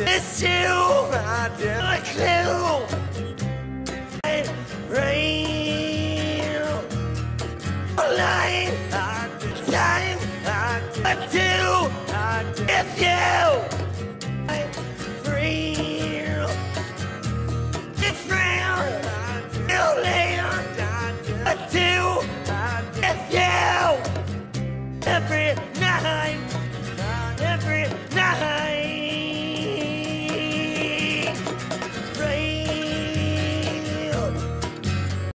It's you. I did. A clue. Rain. Line. Time. A two. It's you. Free. It's. You. A two. It's you. Every night.